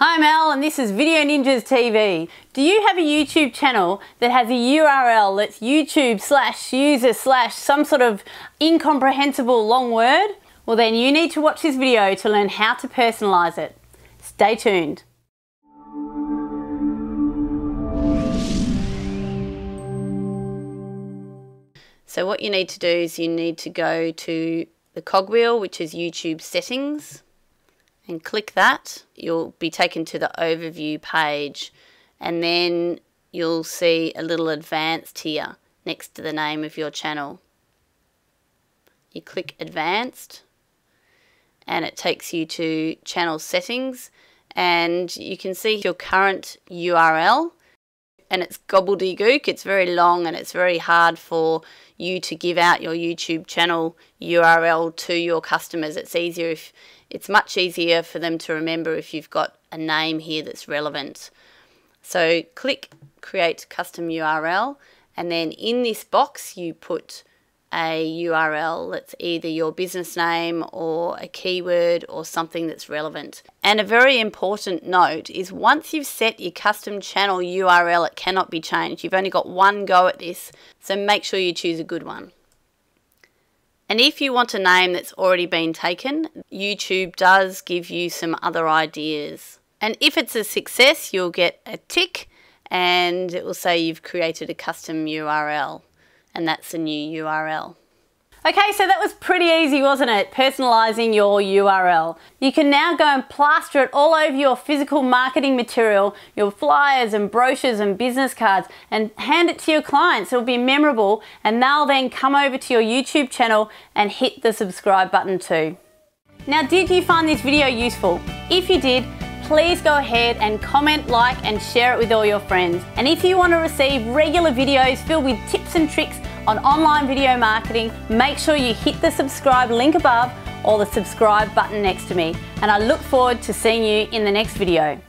Hi, I'm Elle and this is Video Ninjas TV. Do you have a YouTube channel that has a URL that's YouTube slash user slash some sort of incomprehensible long word? Well then you need to watch this video to learn how to personalize it. Stay tuned. So what you need to do is you need to go to the cogwheel, which is YouTube settings and click that, you'll be taken to the overview page and then you'll see a little advanced here next to the name of your channel. You click advanced and it takes you to channel settings and you can see your current URL and it's gobbledygook. It's very long and it's very hard for you to give out your YouTube channel URL to your customers. It's easier if it's much easier for them to remember if you've got a name here that's relevant. So click create custom URL and then in this box you put a URL that's either your business name or a keyword or something that's relevant. And a very important note is once you've set your custom channel URL, it cannot be changed. You've only got one go at this, so make sure you choose a good one. And if you want a name that's already been taken, YouTube does give you some other ideas. And if it's a success, you'll get a tick and it will say you've created a custom URL and that's a new URL. Okay, so that was pretty easy, wasn't it? Personalizing your URL. You can now go and plaster it all over your physical marketing material, your flyers and brochures and business cards, and hand it to your clients. It'll be memorable, and they'll then come over to your YouTube channel and hit the subscribe button too. Now, did you find this video useful? If you did, please go ahead and comment, like, and share it with all your friends. And if you want to receive regular videos filled with tips and tricks on online video marketing, make sure you hit the subscribe link above or the subscribe button next to me. And I look forward to seeing you in the next video.